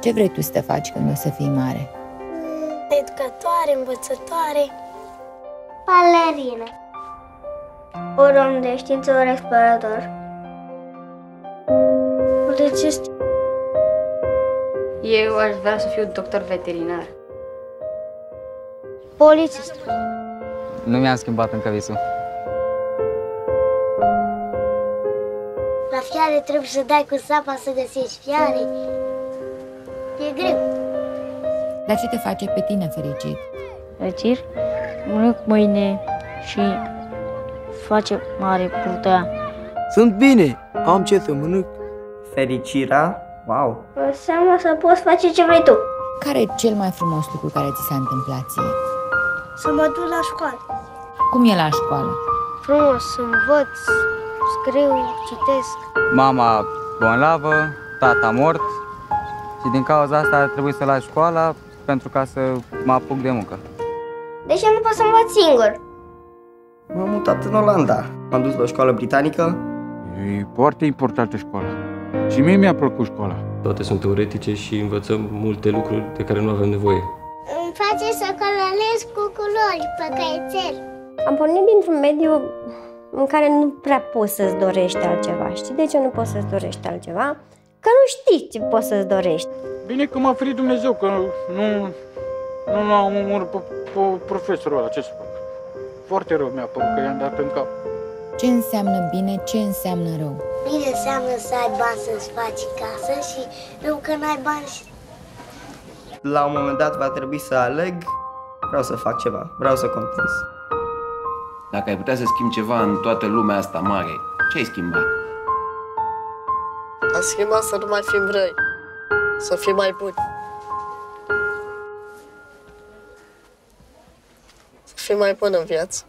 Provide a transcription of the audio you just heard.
Ce vrei tu să te faci când o să fii mare? Educatoare, învățătoare. Balerină. Ori om de știință, ori explorator. Polițist. Eu aș vrea să fiu doctor veterinar. Polițist. Nu mi-am schimbat încă visul. La fiare trebuie să dai cu sapa să găsești fiare. E greu. Dar ce te face pe tine fericit? Rețir, mănânc mâine și face mare putea. Sunt bine, am ce să mănânc. Fericirea? Wow! Înseamnă să poți face ce vrei tu. Care e cel mai frumos lucru care ți s-a întâmplat ție? Să mă duc la școală. Cum e la școală? Frumos, învăț, scriu, citesc. Mama bolnavă, tata mort și din cauza asta ar trebui să las școala pentru ca să mă apuc de muncă. De ce nu pot să învăț singur? M-am mutat în Olanda. M-am dus la o școală britanică. E foarte importantă școala. Și mie mi-a plăcut școala. Toate sunt teoretice și învățăm multe lucruri de care nu avem nevoie. Îmi place să colorez cu culori pe caițel. Am pornit dintr-un mediu în care nu prea poți să-ți dorești altceva. Știi de ce nu poți să-ți dorești altceva? Că nu știi ce poți să-ți dorești. Bine că m-a ferit Dumnezeu, că nu, nu l-am omorât pe, pe profesorul ăla, ce să fac. Foarte rău mi-a părut că i-am dat în cap. Ce înseamnă bine, ce înseamnă rău? Bine înseamnă să ai bani să-ți faci casă și rău că n-ai bani și... La un moment dat va trebui să aleg. Vreau să fac ceva. Vreau să contez. Dacă ai putea să schimbi ceva în toată lumea asta mare, ce ai schimbat? Aș schimbat să nu mai fim răi. Să fim mai buni. Să fim mai buni în viață.